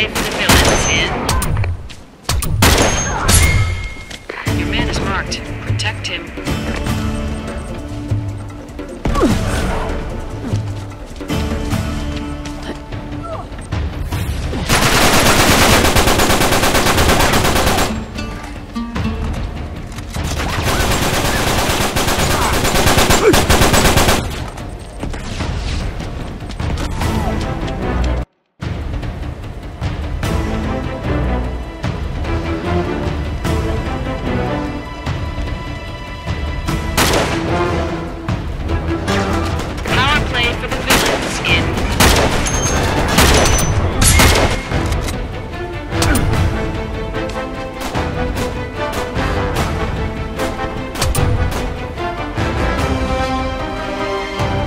way the villains in. Your man is marked. Protect him.